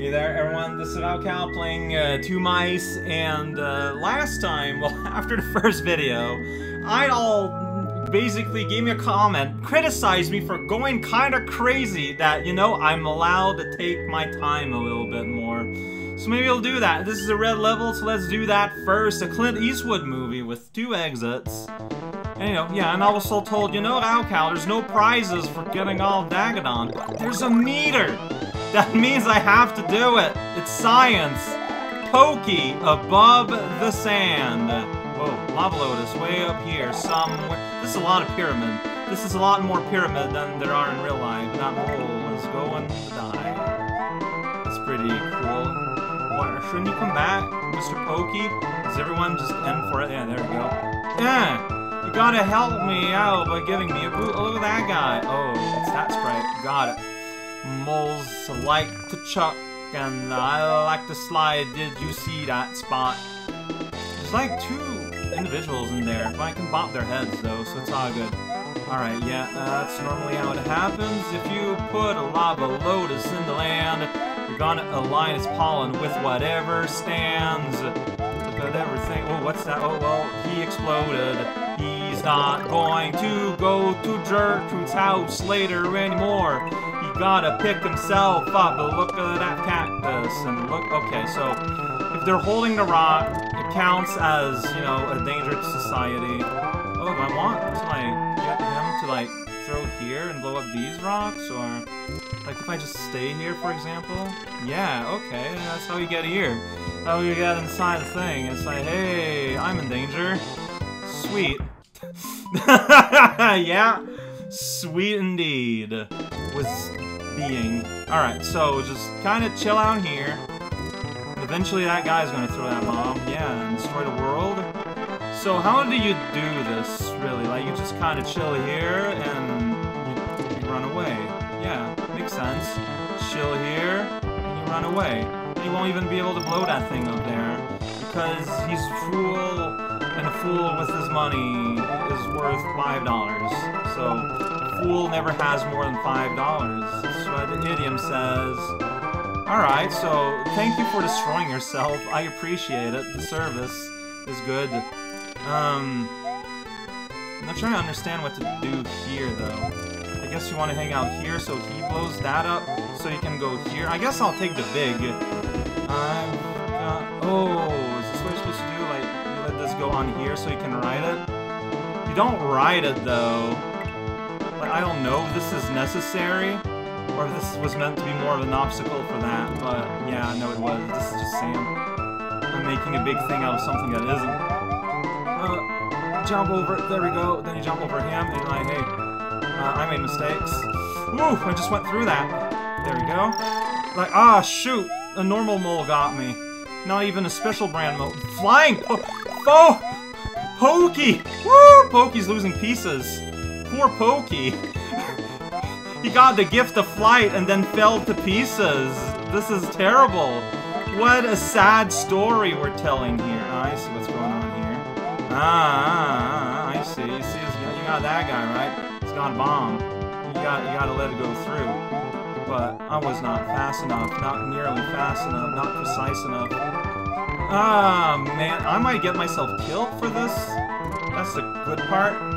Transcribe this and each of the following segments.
Hey there, everyone. This is raocow playing uh, Two Mice, and uh, last time, well, after the first video, I all basically gave me a comment, criticized me for going kind of crazy. That you know, I'm allowed to take my time a little bit more. So maybe I'll do that. This is a red level, so let's do that first. A Clint Eastwood movie with two exits. And, you know, yeah, and I was also told, you know, raocow, there's no prizes for getting all Dagadon, there's a meter! That means I have to do it! It's science! Pokey above the sand. Whoa, Lava Lotus way up here somewhere. This is a lot of pyramid. This is a lot more pyramid than there are in real life. That mole is going to die. That's pretty cool. What, shouldn't you come back, Mr. Pokey? Is everyone just in for it? Yeah, there we go. Yeah! You gotta help me out by giving me a boot. Oh, look at that guy. Oh, it's that sprite. Got it. Moles like to chuck and I like to slide. Did you see that spot? There's like two individuals in there, but I can bop their heads though, so it's all good. Alright, yeah, uh, that's normally how it happens. If you put a lava lotus in the land, you're gonna align its pollen with whatever stands. With everything. Oh, what's that? Oh, well, he exploded. He's not going to go to Gertrude's house later anymore. Gotta pick himself up. But look at that cactus. And look, okay, so if they're holding the rock, it counts as, you know, a danger to society. Oh, do I want to, like, get him to, like, throw here and blow up these rocks? Or, like, if I just stay here, for example? Yeah, okay, that's how you get here. How you get inside the thing. It's like, hey, I'm in danger. Sweet. yeah, sweet indeed. Was being. Alright, so just kind of chill out here. Eventually that guy's gonna throw that bomb. Yeah, and destroy the world. So how do you do this, really? Like, you just kind of chill here, and run away. Yeah, makes sense. Chill here, and you run away. You won't even be able to blow that thing up there, because he's a fool, and a fool with his money is worth $5. So, fool never has more than $5. That's what the idiom says. Alright, so thank you for destroying yourself. I appreciate it. The service is good. Um, I'm trying to understand what to do here, though. I guess you want to hang out here so he blows that up so you can go here. I guess I'll take the big. I've got... Oh, is this what you're supposed to do? Like, you let this go on here so you can ride it? You don't ride it, though. I don't know if this is necessary or if this was meant to be more of an obstacle for that, but yeah, no, it was. This is just Sam. I'm making a big thing out of something that isn't. Uh, jump over there we go. Then you jump over him, and like, hey, uh, I made mistakes. Woo, I just went through that. There we go. Like, ah, shoot, a normal mole got me. Not even a special brand mole. Flying! Fo Pokey! Woo! Pokey's losing pieces. Poor Pokey. he got the gift of flight and then fell to pieces. This is terrible. What a sad story we're telling here. Oh, I see what's going on here. Ah, ah, ah I see. You see, you got that guy, right? He's got a bomb. You got, you got to let it go through. But I was not fast enough, not nearly fast enough, not precise enough. Ah, man, I might get myself killed for this. That's the good part.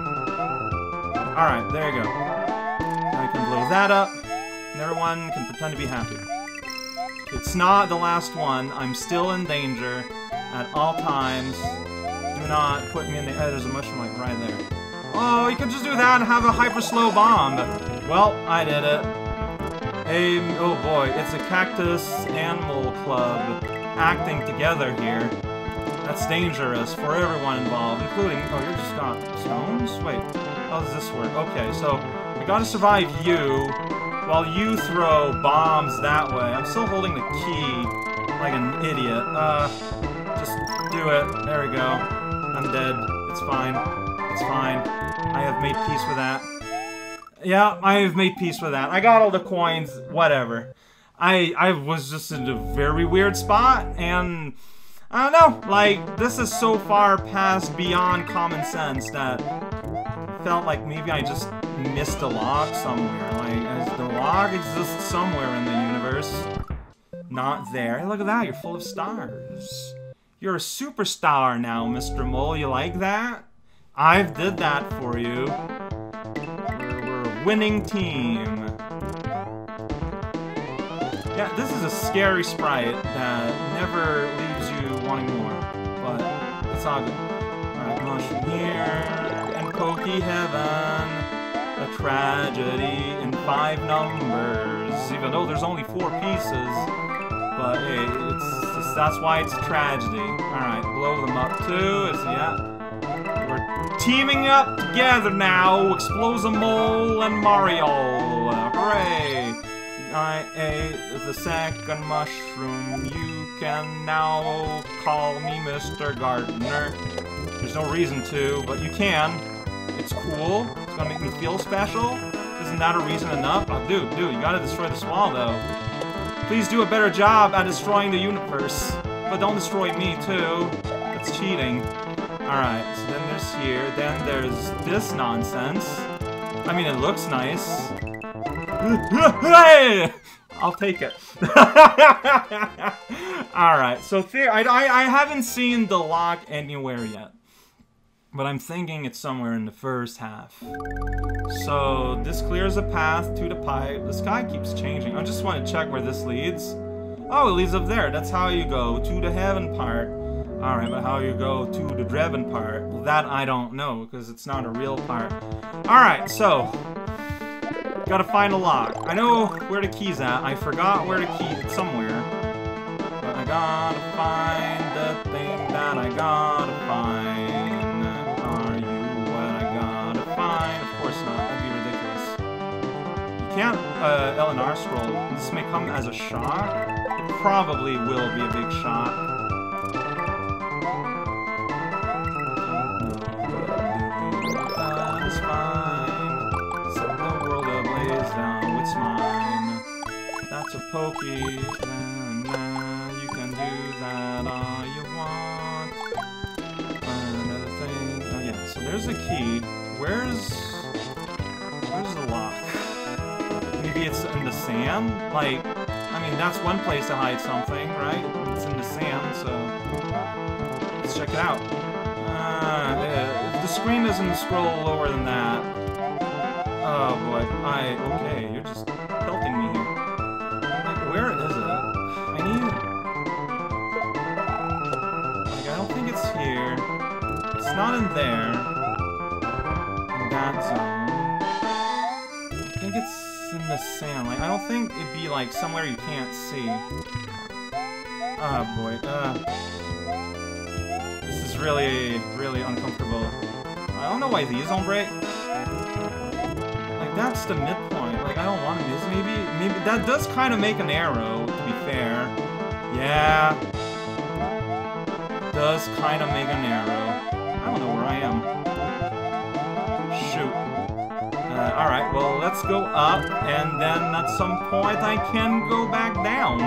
Alright, there you go. I can blow that up, and everyone can pretend to be happy. It's not the last one. I'm still in danger at all times. Do not put me in the... Oh, there's a mushroom like right there. Oh, you could just do that and have a hyper slow bomb. Well, I did it. Hey, oh boy, it's a Cactus Animal Club acting together here. That's dangerous for everyone involved, including... Oh, you're just got stones? Wait, how does this work? Okay, so we gotta survive you while you throw bombs that way. I'm still holding the key like an idiot. Uh, just do it. There we go. I'm dead. It's fine. It's fine. I have made peace with that. Yeah, I have made peace with that. I got all the coins, whatever. I I was just in a very weird spot, and I don't know, like, this is so far past beyond common sense that felt like maybe I just missed a log somewhere. Like, does the log exists somewhere in the universe? Not there. Look at that, you're full of stars. You're a superstar now, Mr. Mole. You like that? I've did that for you. We're, we're a winning team. Yeah, this is a scary sprite that never leaves wanting more, but it's all good. Alright, mushroom here, and Pokey Heaven, a tragedy in five numbers, even though there's only four pieces, but hey, it's just, that's why it's a tragedy. Alright, blow them up too, it's, yeah. We're teaming up together now, Explozamole and Mario, hooray! I ate the second mushroom. You can now call me Mr. Gardener. There's no reason to, but you can. It's cool. It's gonna make me feel special. Isn't that a reason enough? Oh, dude, dude, you gotta destroy the swall, though. Please do a better job at destroying the universe. But don't destroy me, too. That's cheating. Alright, so then there's here. Then there's this nonsense. I mean, it looks nice. I'll take it. Alright, so I, I, I haven't seen the lock anywhere yet. But I'm thinking it's somewhere in the first half. So this clears a path to the pipe. The sky keeps changing. I just want to check where this leads. Oh, it leads up there. That's how you go to the heaven part. Alright, but how you go to the Dreven part? Well, that I don't know, because it's not a real part. Alright, so... Gotta find a lock. I know where the key's at. I forgot where the key... It's somewhere. But I gotta find the thing that I gotta find. Are you what I gotta find? Of course not. That'd be ridiculous. You can't uh, LNR scroll. This may come as a shock. It probably will be a big shock. That's a pokey. Na, na, you can do that all you want. Another thing. Oh yeah, so there's a key. Where's where's the lock? Maybe it's in the sand? Like, I mean that's one place to hide something, right? It's in the sand, so let's check it out. Uh, the screen doesn't scroll lower than that. Oh boy, I okay, you're just It's not in there. In that zone. I think it's in the sand. Like, I don't think it'd be like somewhere you can't see. Oh boy. Uh, this is really, really uncomfortable. I don't know why these don't break. Like, that's the midpoint. Like, I don't want to miss. Maybe, maybe that does kind of make an arrow, to be fair. Yeah. Does kind of make an arrow. Don't know where I am. Shoot. Uh, alright, well, let's go up, and then at some point I can go back down.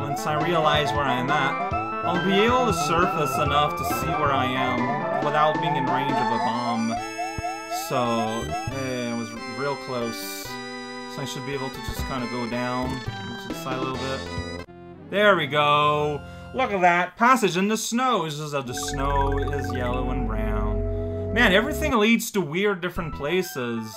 Once I realize where I'm at, I'll be able to surface enough to see where I am without being in range of a bomb. So, eh, it was real close. So I should be able to just kind of go down to the side a little bit. There we go! Look at that! Passage in the snow! It's just that the snow is yellow and brown. Man, everything leads to weird different places.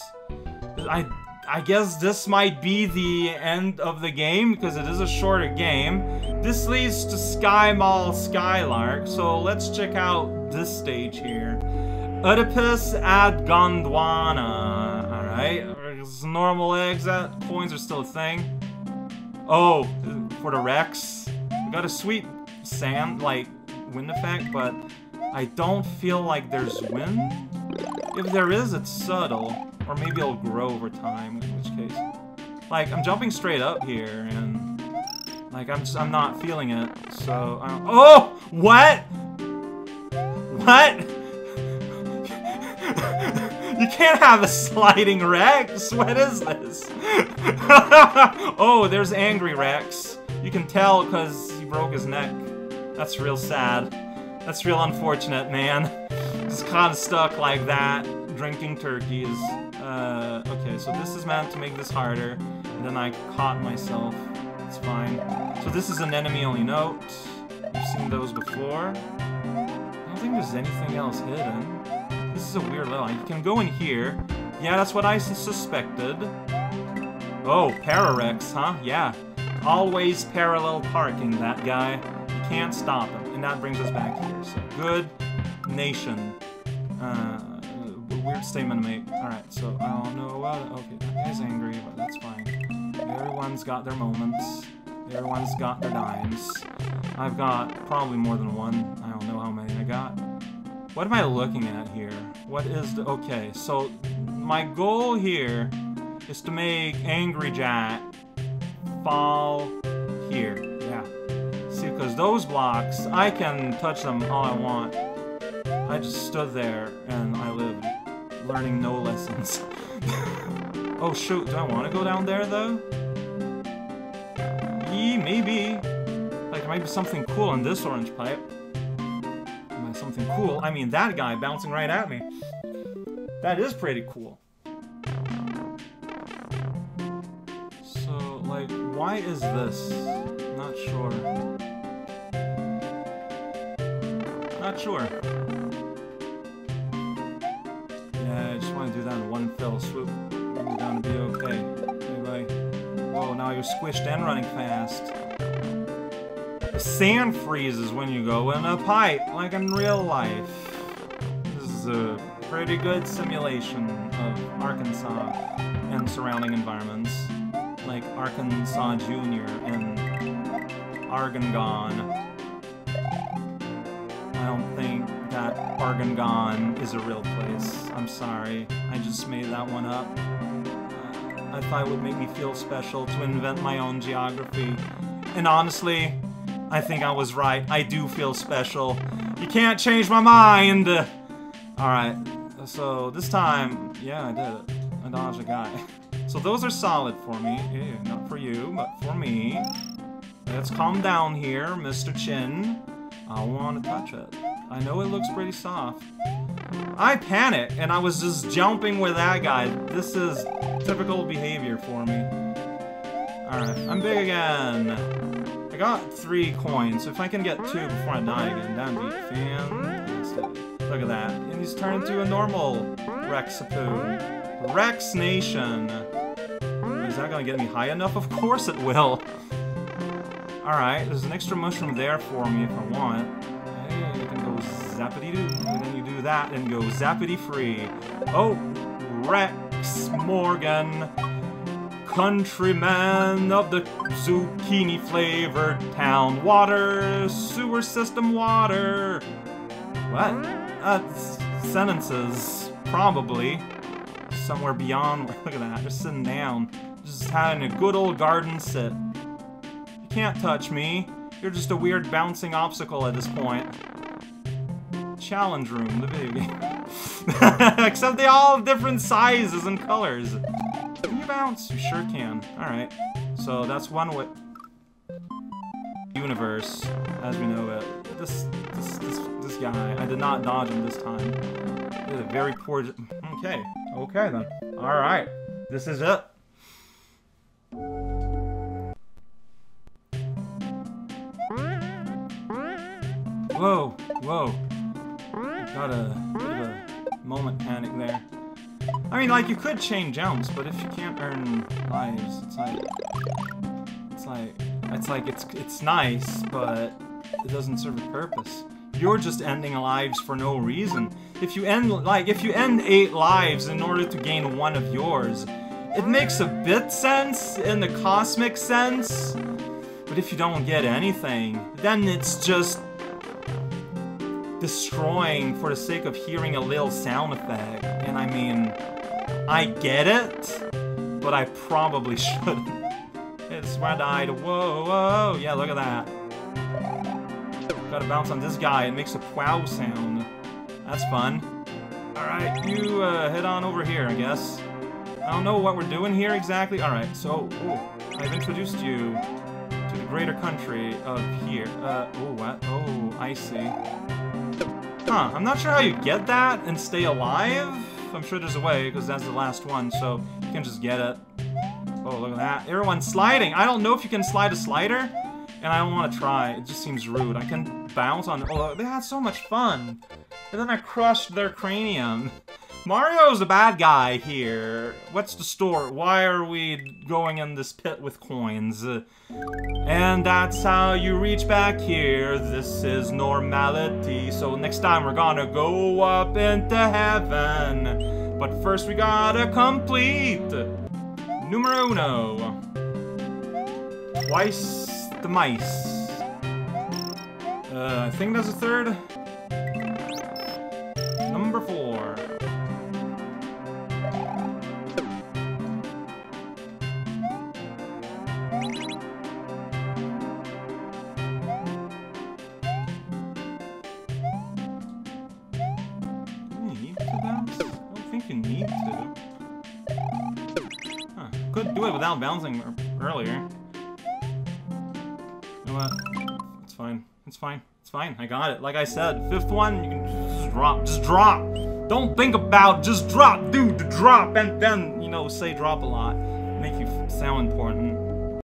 I I guess this might be the end of the game, because it is a shorter game. This leads to Sky Mall Skylark, so let's check out this stage here. Oedipus at Gondwana. Alright, normal exit. Coins are still a thing. Oh, for the Rex. We got a sweet sand, like, wind effect, but I don't feel like there's wind. If there is, it's subtle. Or maybe it'll grow over time, in which case. Like, I'm jumping straight up here, and... Like, I'm just, I'm not feeling it, so... I don't, oh! What? What? you can't have a sliding Rex! What is this? oh, there's Angry Rex. You can tell because he broke his neck. That's real sad. That's real unfortunate, man. Just kind of stuck like that, drinking turkeys. Uh, okay, so this is meant to make this harder, and then I caught myself. It's fine. So this is an enemy-only note. You've seen those before. I don't think there's anything else hidden. This is a weird level. You can go in here. Yeah, that's what I suspected. Oh, Pararex, huh? Yeah. Always parallel parking, that guy. Can't stop him. And that brings us back here. So, good nation. Uh, weird statement to make. Alright, so I don't know what... Okay, guy's angry, but that's fine. Everyone's got their moments. Everyone's got their dimes. I've got probably more than one. I don't know how many I got. What am I looking at here? What is the... Okay, so my goal here is to make Angry Jack fall here. Because those blocks, I can touch them all I want. I just stood there and I lived, learning no lessons. oh shoot, do I want to go down there though? Yeah, maybe. Like, there might be something cool in this orange pipe. Something cool. I mean, that guy bouncing right at me. That is pretty cool. So, like, why is this? Not sure. Not sure. Yeah, I just want to do that in one fell swoop. We're gonna be okay. Anyway. Whoa, oh, now you're squished and running fast. The Sand freezes when you go in a pipe, like in real life. This is a pretty good simulation of Arkansas and surrounding environments, like Arkansas Junior and Argongon. I don't think that Argongon is a real place. I'm sorry. I just made that one up. Uh, I thought it would make me feel special to invent my own geography. And honestly, I think I was right. I do feel special. You can't change my mind! Alright, so this time, yeah, I did it. I dodged a guy. So those are solid for me. Yeah, not for you, but for me. Let's calm down here, Mr. Chin. I want to touch it. I know it looks pretty soft. I panicked, and I was just jumping with that guy. This is typical behavior for me. Alright, I'm big again I got three coins. So if I can get two before I die again, that'd be fantastic. Look at that. And he's turned into a normal Rexapoo. Rex Nation. Is that gonna get me high enough? Of course it will. Alright, there's an extra mushroom there for me if I want. You can go zappity-doo, and then you do that and go zappity-free. Oh, Rex Morgan countryman of the zucchini flavored town. Water, sewer system water. What? Uh, sentences, probably. Somewhere beyond. Look at that, just sitting down. Just having a good old garden sit. Can't touch me. You're just a weird bouncing obstacle at this point. Challenge room, the video game. Except they all have different sizes and colors. Can you bounce? You sure can. Alright. So that's one way... Universe, as we know it. This, this, this, this guy, I did not dodge him this time. Did a very poor... Okay. Okay then. Alright. This is it. Whoa, whoa. Got a bit of a moment panic there. I mean, like, you could chain jumps, but if you can't earn lives, it's like... It's like... It's like, it's, it's nice, but it doesn't serve a purpose. You're just ending lives for no reason. If you end, like, if you end eight lives in order to gain one of yours, it makes a bit sense in the cosmic sense, but if you don't get anything, then it's just destroying for the sake of hearing a little sound effect. And I mean, I get it, but I probably shouldn't. It's died. Whoa, whoa. Yeah, look at that. Gotta bounce on this guy. It makes a wow sound. That's fun. Alright, you uh, head on over here, I guess. I don't know what we're doing here exactly. Alright, so, ooh, I've introduced you to the greater country of here. Uh, oh, what? Oh, I see. Huh, I'm not sure how you get that and stay alive. I'm sure there's a way, because that's the last one, so you can just get it. Oh, look at that. Everyone's sliding. I don't know if you can slide a slider, and I don't want to try. It just seems rude. I can bounce on... Oh, they had so much fun. And then I crushed their cranium. Mario's the bad guy here. What's the story? Why are we going in this pit with coins? And that's how you reach back here. This is normality. So next time we're gonna go up into heaven. But first we gotta complete numero uno. Twice the mice. Uh, I think that's a third. Without bouncing earlier. You know what? It's fine. It's fine. It's fine. I got it. Like I said, fifth one, you can just drop. Just drop. Don't think about. Just drop, dude. Drop, and then you know say drop a lot. Make you sound important.